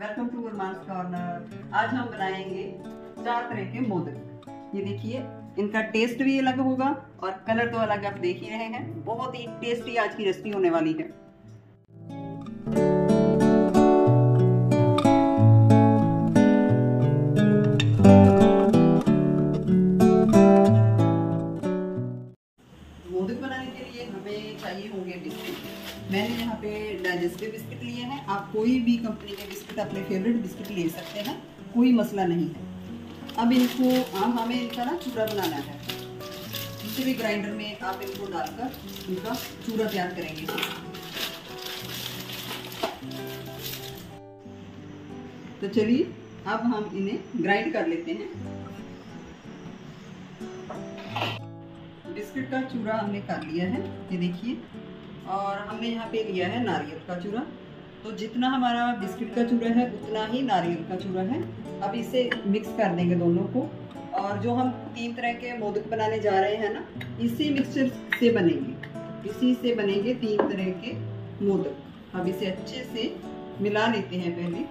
Welcome to corner आज हम बनाएँगे चार तरह के मोदक। ये देखिए, इनका टेस्ट भी अलग होगा और कलर तो अलग आप देख ही रहे हैं। बहुत ही टेस्टी आज की रेसिपी होने वाली है। मोदक बनाने के लिए हमें चाहिए होंगे बिस्किट। मैंने यहाँ पे डाइजेस्टिव बिस्किट लिए हैं। आप कोई भी कंपनी के बिस्किट अपने फेवरेट बिस्किट ले सकते हैं। कोई मसला नहीं है। अब इनको, अब हमें इनका ना चूड़ा बनाना है। किसी भी ग्राइंडर में आप इनको डालकर इनका चूरा तैयार करेंगे। तो चलिए, अब हम इन्हें ग्राइंड कर लेते हैं। बिस्किट का चूरा हमने कर लिया है, ये देखिए। और हमने यहाँ पे लिया है नारियल का चूड़ा तो जितना हमारा बिस्किट का चूड़ा है, उतना ही नारियल का चूड़ा है। अब इसे मिक्स कर देंगे दोनों को। और जो हम तीन तरह के मोदक बनाने जा रहे हैं ना, इसी मिक्सचर से बनेंगे। इसी से बनेंगे तीन तरह के मोदक। अब इसे अच्छे से मिला लेते हैं पहले।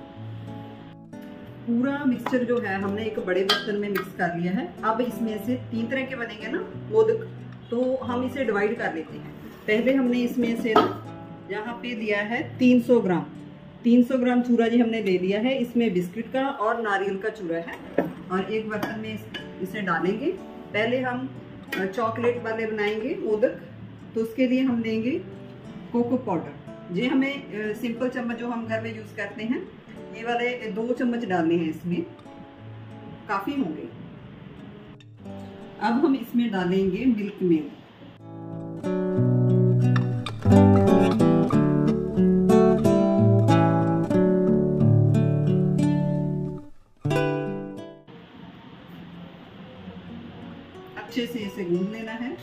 पूरा मिक्सचर जो है, हमने एक बड़े बर्तन में मिक्स कर लिया है। अब इसमें से तीन तरह के बनेंगे ना, मोदक। तो हम इसे डिवाइड कर लेते हैं। पहले हमने इसमें से यहाँ पे दिया है 300 ग्राम। 300 ग्राम चूरा जी हमने ले लिया है। इसमें बिस्किट का और नारियल का चूरा है। और एक बर्तन में इसे डालेंगे। पहले हम चॉकलेट वाले बनाएँगे मोदक। तो उसके लिए हम लेंगे कोको पाउडर ये हमें सिंपल चम्मच जो हम घर में यूज़ करते हैं, ये वाले दो चम्मच डालने हैं इसमें। काफ़ी होंगे। अब हम इसमें डालेंगे मिल्क मेड। अच्छे से इसे गूंद लेना है।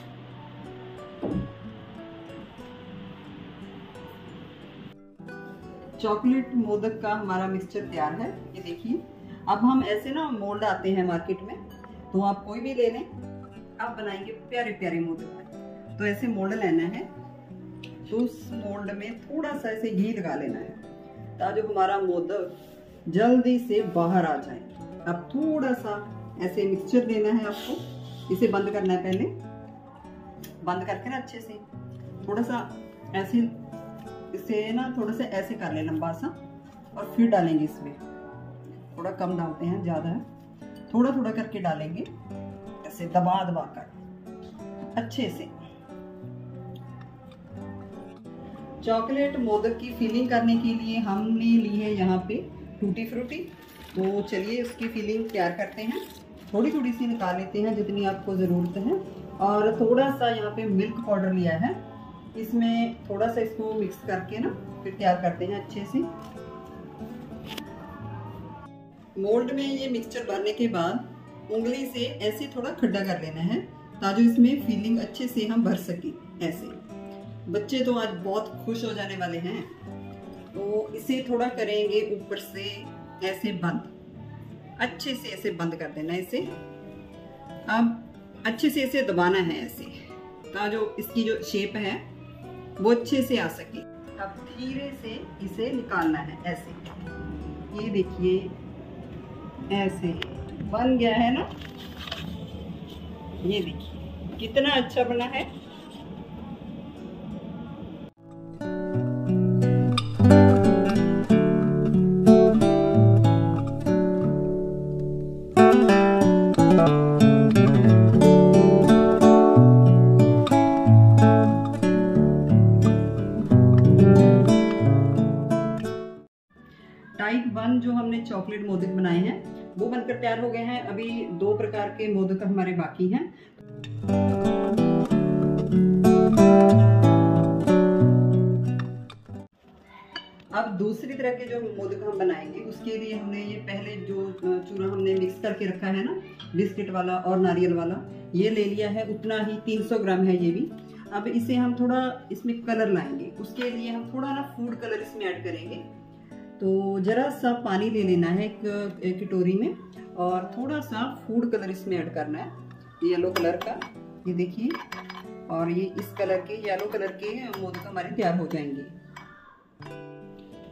चॉकलेट मोदक का हमारा मिक्सचर तैयार है, ये देखिए। अब हम ऐसे ना मोल्ड आते हैं मार्केट में तो आप कोई भी ले लें। अब बनाएँगे प्यारे प्यारे मोदक। तो ऐसे मोल्ड लेना है। तो उस मोल्ड में थोड़ा सा ऐसे घी लगा लेना है, ताकि हमारा मोदक जल्दी से बाहर आ जाए। अब थोड़ा सा ऐसे मिक्सचर देना है आपको। इसे बंद करना है पहले। बंद करके ना अच्छे से। थोड़ा सा ऐसे, इसे ना थोड़ा सा ऐसे कर ले लंबा सा, और फिर डालेंगे इसमें। थोड़ा कम डालते हैं, ज़्यादा। थोड़ा थोड़ा करके डालेंगे। ऐसे दबा दबा कर अच्छे से। चॉकलेट मोदक की फिलिंग करने के लिए हमने ली है यहाँ पे टूटी फ्रूटी। तो चलिए उसकी फिलिंग तैयार करते हैं। थोड़ी थोड़ी सी निकाल लेते हैं जितनी आपको ज़रूरत है। और थोड़ा सा यहाँ पे मिल्क पाउडर लिया है। इसमें थोड़ा सा इसको मिक्स करके ना, फिर तैयार करते हैं अच्छे से। मोल्ड में ये मिक्सचर भरने के बाद उंगली से ऐसे थोड़ा खड्डा कर लेना है ताकि इसमें फीलिंग अच्छे से हम भर सके, ऐसे। बच्चे तो आज बहुत खुश हो जाने वाले हैं। तो इसे थोड़ा करेंगे ऊपर से ऐसे बंद। अच्छे से ऐसे बंद कर देना इसे। अब अच्छे से इसे दबाना है ऐसे। ता जो इसकी जो शेप है, वो अच्छे से आ सके। अब धीरे से इसे निकालना है ऐसे। ये देखिए, ऐसे। बन गया है ना? ये देखिए, कितना अच्छा बना है। टाइप वन जो हमने चॉकलेट मोदक बनाए हैं वो बनकर तैयार हो गए हैं। अभी दो प्रकार के मोदक हमारे बाकी हैं। अब दूसरी तरह के जो मोदक हम बनाएँगे, उसके लिए हमने ये पहले जो चूरा हमने मिक्स करके रखा है ना, बिस्किट वाला और नारियल वाला, ये ले लिया है। उतना ही 300 ग्राम है ये भी। अब इसे हम थोड़ा इसमें कलर लाएँगे। उसके लिए हम थोड़ा ना फ़ूड कलर इसमें ऐड करेंगे। तो ज़रा सा पानी ले लेना है एक, कटोरी में और थोड़ा सा फ़ूड कलर इसमें ऐड करना है येलो कलर का। ये देखिए और ये इस कलर के येलो कलर के मोदक हमारे तैयार हो जाएँगे।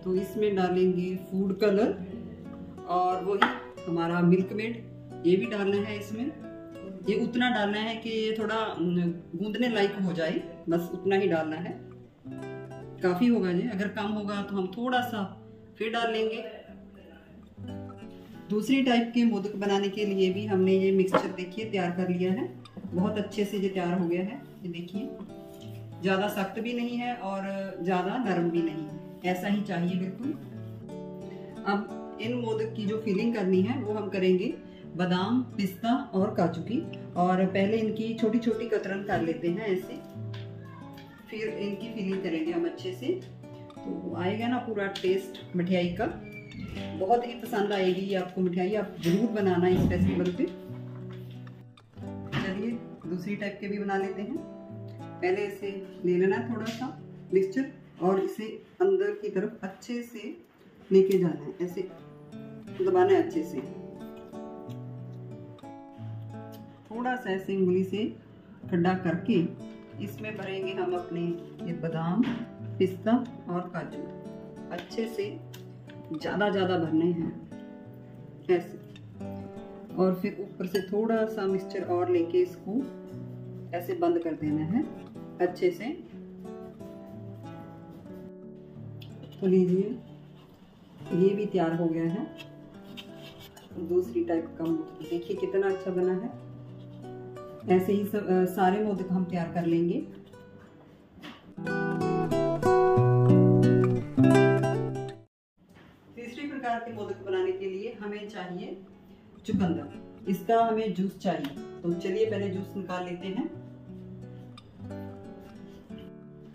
तो इसमें डालेंगे फ़ूड कलर और वही हमारा मिल्क मेड ये भी डालना है इसमें। ये उतना डालना है कि ये थोड़ा गूंदने लायक हो जाए बस उतना ही डालना है। काफ़ी होगा जी अगर कम होगा तो हम थोड़ा सा फिर डाल लेंगे। दूसरी टाइप के मोदक बनाने के लिए भी हमने ये मिक्सचर देखिए, तैयार कर लिया है। बहुत अच्छे से ये तैयार हो गया है। ये देखिए। ज़्यादा सख्त भी नहीं है और ज़्यादा नरम भी नहीं ऐसा ही चाहिए बिल्कुल। अब इन मोदक की जो फिलिंग करनी है, वो हम करेंगे बादाम, पिस्ता और काजू की। और पहले इनकी छोटी छोटी कतरन कर लेते हैं ऐसे। फिर इनकी फिलिंग करेंगे हम अच्छे से। तो आएगा ना पूरा टेस्ट मिठाई का। बहुत ही पसंद आएगी ये आपको मिठाई। आप ज़रूर बनाना इस फेस्टिवल पे। चलिए, दूसरी टाइप के भी बना लेते हैं। पहले इसे ले लेना थोड़ा सा मिक्सचर और इसे अंदर की तरफ़ अच्छे से लेके जाना है। ऐसे दबाना है अच्छे से। थोड़ा सा ऐसे उंगली से खड्डा करके इसमें भरेंगे हम अपने ये बादाम। पिस्ता और काजू। अच्छे से ज़्यादा ज़्यादा भरने हैं। ऐसे। और फिर ऊपर से थोड़ा सा मिक्सचर और लेके इसको ऐसे बंद कर देना है। अच्छे से। तो लीजिए। ये भी तैयार हो गया है। दूसरी टाइप का देखिए कितना अच्छा बना है। ऐसे ही सब सारे मोदक हम तैयार कर लेंगे। प्रकार के मोदक बनाने के लिए हमें चाहिए चुकंदर। इसका हमें जूस चाहिए। तो चलिए पहले जूस निकाल लेते हैं।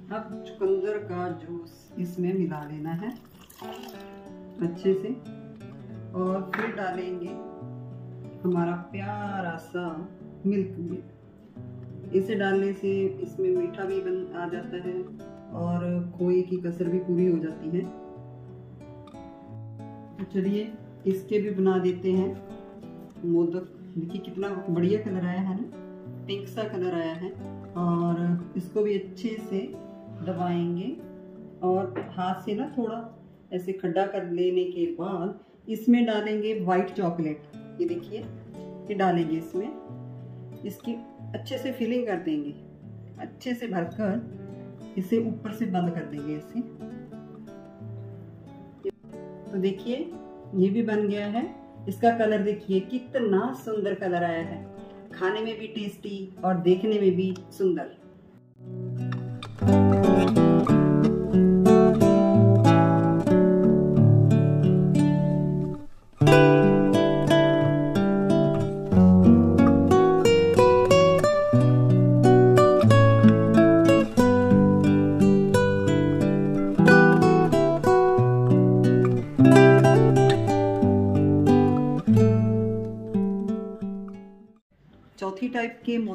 अब चुकंदर का जूस इसमें मिला लेना है अच्छे से। और फिर डालेंगे हमारा प्यारा सा मिल्क मेड इसे डालने से इसमें मीठा भी बन आ जाता है और खोए की कसर भी पूरी हो जाती है। तो चलिए इसके भी बना देते हैं। मोदक, देखिए कितना बढ़िया कलर आया है ना। पिंक सा कलर आया है। और इसको भी अच्छे से दबाएँगे। और हाथ से ना थोड़ा ऐसे खड्डा कर लेने के बाद इसमें डालेंगे वाइट चॉकलेट ये देखिए, ये डालेंगे इसमें। इसकी अच्छे से फिलिंग कर देंगे। अच्छे से भरकर इसे ऊपर से बंद कर देंगे इसे। तो देखिए, ये भी बन गया है। इसका कलर देखिए, कितना सुंदर कलर आया है। खाने में भी टेस्टी और देखने में भी सुंदर।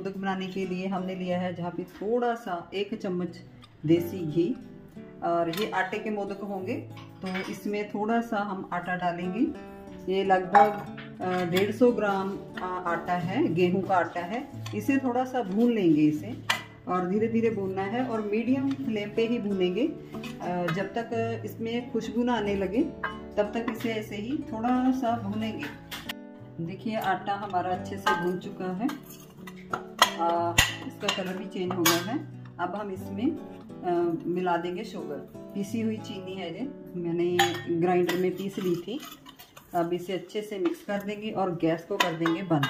मोदक बनाने के लिए हमने लिया है जहाँ पे थोड़ा सा एक चम्मच देसी घी। और ये आटे के मोदक होंगे तो इसमें थोड़ा सा हम आटा डालेंगे। ये लगभग डेढ़ सौ ग्राम आटा है, गेहूँ का आटा है। इसे थोड़ा सा भून लेंगे इसे, और धीरे धीरे भूनना है, और मीडियम फ्लेम पे ही भूनेंगे। जब तक इसमें खुशबू ना आने लगे, तब तक इसे ऐसे ही थोड़ा सा भूनेंगे। देखिए, आटा हमारा अच्छे से भून चुका है। इसका कलर भी चेंज हो गया है। अब हम इसमें आ, मिला देंगे शुगर। पीसी हुई चीनी है ये। मैंने ग्राइंडर में पीस ली थी। अब इसे अच्छे से मिक्स कर देंगे और गैस को कर देंगे बंद।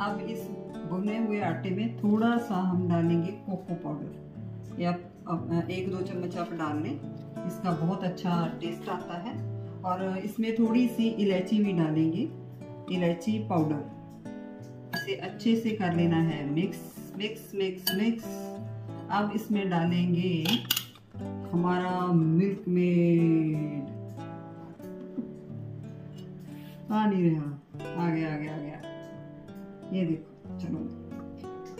अब इस भुने हुए आटे में थोड़ा सा हम डालेंगे कोको पाउडर। या एक दो चम्मच आप डाल लें। इसका बहुत अच्छा टेस्ट आता है। और इसमें थोड़ी सी इलायची भी डालेंगे। इलायची पाउडर। इसे अच्छे से कर लेना है। मिक्स मिक्स मिक्स मिक्स अब इसमें डालेंगे हमारा मिल्क मेड आ नहीं रहा। आ गया आ गया आ गया। ये देखो, चलो।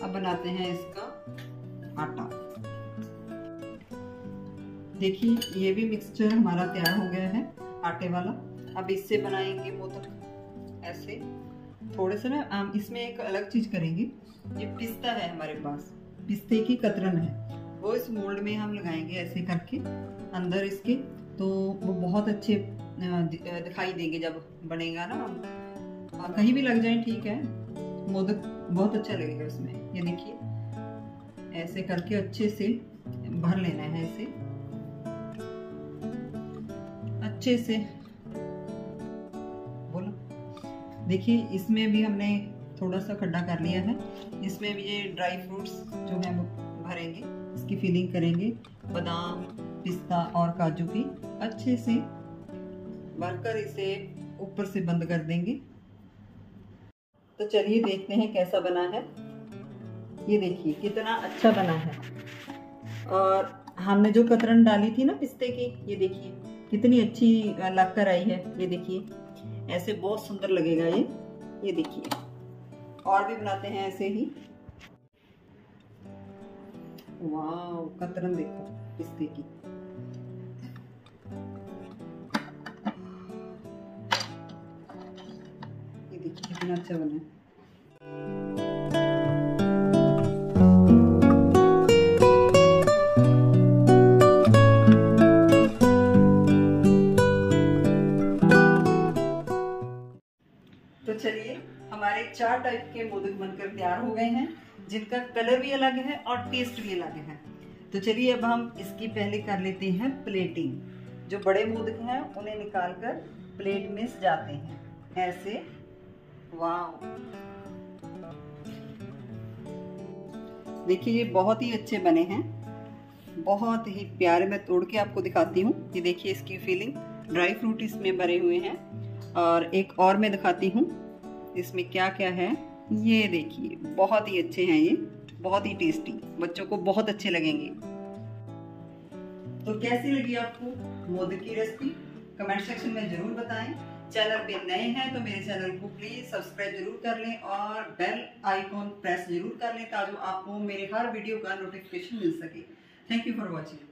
अब बनाते हैं इसका आटा। देखिए, ये भी मिक्सचर हमारा तैयार हो गया है, आटे वाला। अब इससे बनाएँगे मोदक। ऐसे। थोड़े से ना इसमें एक अलग चीज़ करेंगे। ये पिस्ता है हमारे पास। पिस्ते की कतरन है। वो इस मोल्ड में हम लगाएँगे ऐसे करके, अंदर इसके। तो वो बहुत अच्छे दिखाई देंगे जब बनेगा ना। कहीं भी लग जाए, ठीक है। मोदक बहुत अच्छा लगेगा उसमें। ये देखिए। ऐसे करके अच्छे से भर लेना है ऐसे अच्छे से देखिए, इसमें भी हमने थोड़ा सा खड्डा कर लिया है। इसमें भी ये ड्राई फ्रूट्स जो है वो भरेंगे, इसकी फिलिंग करेंगे। बादाम, पिस्ता और काजू की अच्छे से भरकर इसे ऊपर से बंद कर देंगे। तो चलिए देखते हैं कैसा बना है। ये देखिए, कितना अच्छा बना है। और हमने जो कतरन डाली थी ना पिस्ते की, ये देखिए, कितनी अच्छी लग कर आई है, ये देखिए। ऐसे बहुत सुंदर लगेगा ये। ये देखिए। और भी बनाते हैं ऐसे ही। वाह कतरन देखो पिस्ते की। ये देखिए, कितना अच्छा बना है। चार टाइप के मोदक बनकर तैयार हो गए हैं, जिनका कलर भी अलग है और टेस्ट भी अलग है। तो चलिए अब हम इसकी पहले कर लेते हैं प्लेटिंग जो बड़े मोदक हैं, उन्हें निकाल कर प्लेट में सजाते हैं। ऐसे। वाह देखिए, ये बहुत ही अच्छे बने हैं। बहुत ही प्यारे, मैं तोड़ के आपको दिखाती हूँ। ये देखिए इसकी फीलिंग ड्राई फ्रूट इसमें भरे हुए हैं। और एक और मैं दिखाती हूँ। इसमें क्या क्या है? ये देखिए, बहुत ही अच्छे हैं ये, बहुत ही टेस्टी बच्चों को बहुत अच्छे लगेंगे। तो कैसी लगी आपको मोदक की रेसिपी कमेंट सेक्शन में ज़रूर बताएँ। चैनल पे नए हैं तो मेरे चैनल को प्लीज़ सब्सक्राइब ज़रूर कर लें और बेल आइकॉन प्रेस ज़रूर कर लें ताकि आपको मेरे हर वीडियो का नोटिफिकेशन मिल सके। Thank you for watching